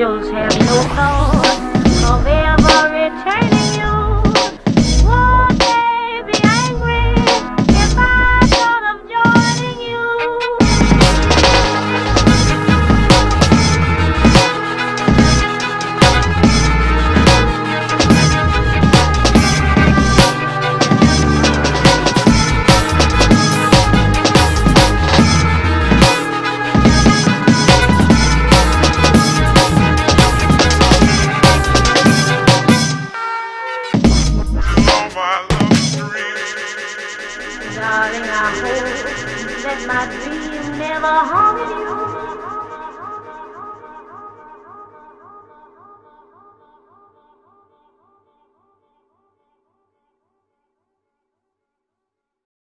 angels have no soul. Darling, I hope that my dream never haunted you.